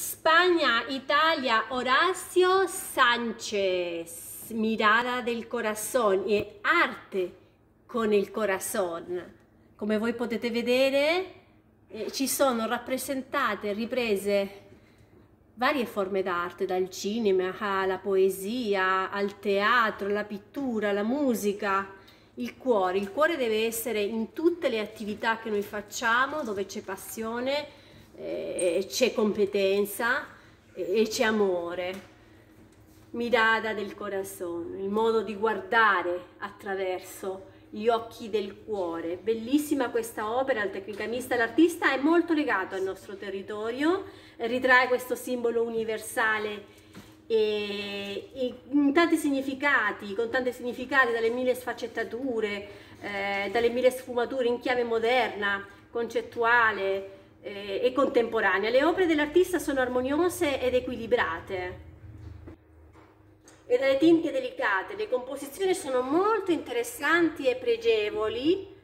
Spagna, Italia, Horacio Sánchez, Mirada del Corazón e arte con il corazon. Come voi potete vedere eh, ci sono rappresentate, riprese varie forme d'arte, dal cinema alla poesia, al teatro, alla pittura, alla musica, il cuore. Il cuore deve essere in tutte le attività che noi facciamo, dove c'è passione, eh, c'è competenza e c'è amore. Mirada del corazon, il modo di guardare attraverso gli occhi del cuore. Bellissima questa opera, il tecnicamista, l'artista è molto legato al nostro territorio, ritrae questo simbolo universale e, e in tanti significati, con tanti significati, dalle mille sfaccettature, eh, dalle mille sfumature in chiave moderna, concettuale eh, e contemporanea. Le opere dell'artista sono armoniose ed equilibrate e dalle tinte delicate. Le composizioni sono molto interessanti e pregevoli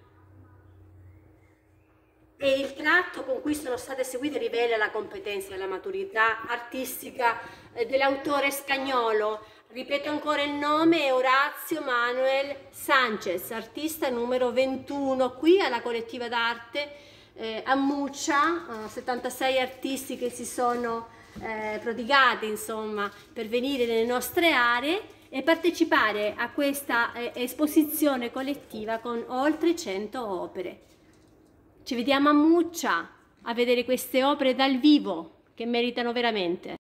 e il tratto con cui sono state eseguite rivela la competenza e la maturità artistica eh, dell'autore spagnolo. Ripeto ancora il nome, Orazio Manuel Sanchez, artista numero 21, qui alla collettiva d'arte eh, a Muccia, eh, 76 artisti che si sono eh, prodigate insomma, per venire nelle nostre aree e partecipare a questa eh, esposizione collettiva con oltre 100 opere. Ci vediamo a Muccia a vedere queste opere dal vivo che meritano veramente.